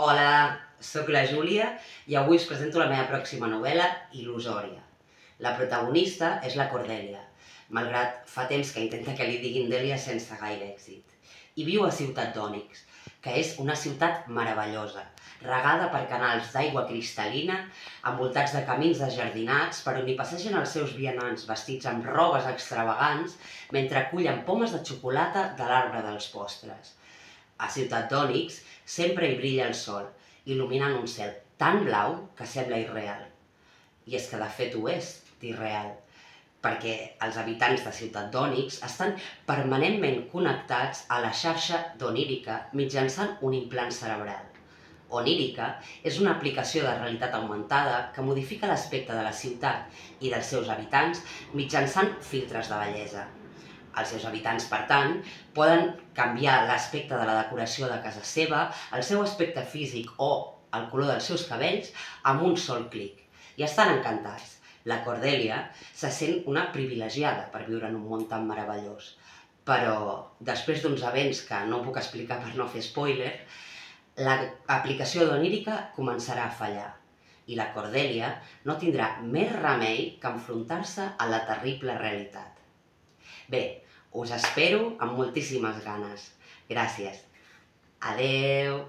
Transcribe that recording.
Hola, sóc la Júlia i avui us presento la meva pròxima novel·la, Il·lusòria. La protagonista és la Cordèlia, malgrat fa temps que intenta que li diguin Dèlia sense gaire èxit. I viu a Ciutat d'Ònix, que és una ciutat meravellosa, regada per canals d'aigua cristal·lina, envoltats de camins desjardinats per on hi passegen els seus vianants vestits amb robes extravagants mentre cullen pomes de xocolata de l'arbre dels postres. A Ciutat d'Ònix sempre hi brilla el sol, il·luminant un cel tan blau que sembla irreal. I és que de fet ho és, d'irreal, perquè els habitants de Ciutat d'Ònix estan permanentment connectats a la xarxa d'Onírica mitjançant un implant cerebral. Onírica és una aplicació de realitat augmentada que modifica l'aspecte de la ciutat i dels seus habitants mitjançant filtres de bellesa. Els seus habitants, per tant, poden canviar l'aspecte de la decoració de casa seva, el seu aspecte físic o el color dels seus cabells amb un sol clic. I estan encantats. La Cordèlia se sent una privilegiada per viure en un món tan meravellós. Però, després d'uns events que no puc explicar per no fer spoiler, l'aplicació d'Onírica començarà a fallar i la Cordèlia no tindrà més remei que enfrontar-se a la terrible realitat. Bé, us espero amb moltíssimes ganes. Gràcies. Adeu.